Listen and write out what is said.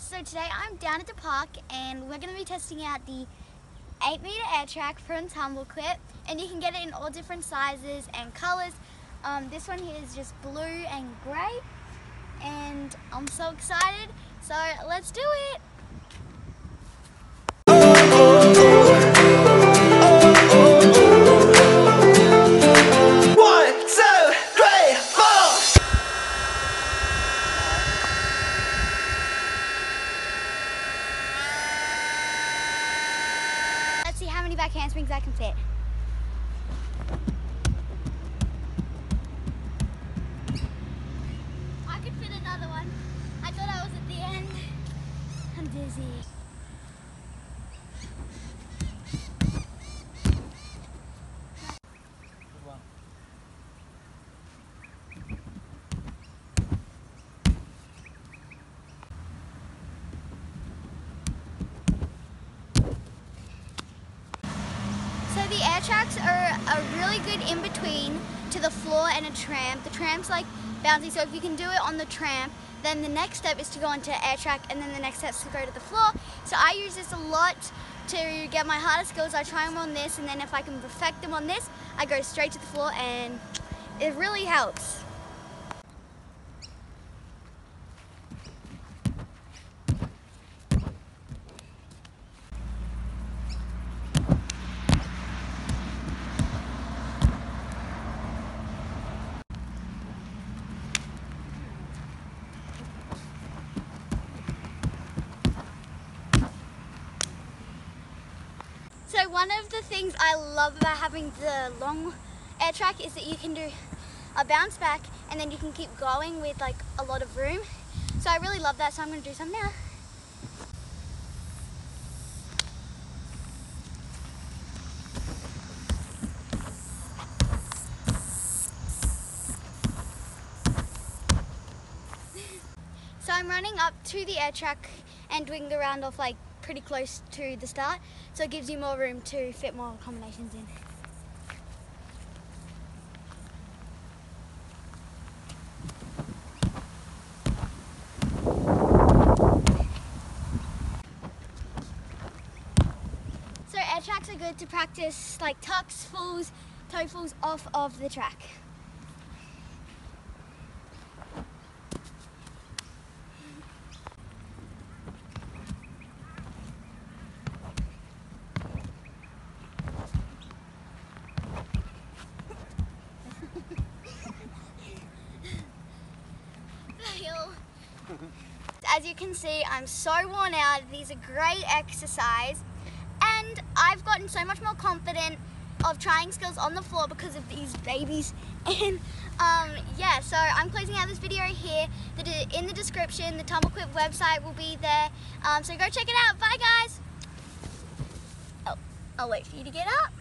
So today I'm down at the park and we're going to be testing out the 8 meter air track from Tumblequip and you can get it in all different sizes and colors. Um, this one here is just blue and grey and I'm so excited so let's do it! Back handsprings I can fit. I could fit another one. I thought I was at the end. I'm dizzy. Tracks are a really good in between to the floor and a tramp. The tramp's like bouncy, so if you can do it on the tramp, then the next step is to go onto air track, and then the next step is to go to the floor. So I use this a lot to get my harder skills. I try them on this, and then if I can perfect them on this, I go straight to the floor, and it really helps. So one of the things I love about having the long air track is that you can do a bounce back and then you can keep going with like a lot of room. So I really love that, so I'm gonna do some now. So I'm running up to the air track and doing the round off like pretty close to the start, so it gives you more room to fit more combinations in. So air tracks are good to practice like tucks, falls, toe falls off of the track. As you can see, I'm so worn out. These are great exercise. And I've gotten so much more confident of trying skills on the floor because of these babies. And um, yeah, so I'm closing out this video here. The, in the description, the Tumblequip website will be there. Um, so go check it out. Bye guys. Oh, I'll wait for you to get up.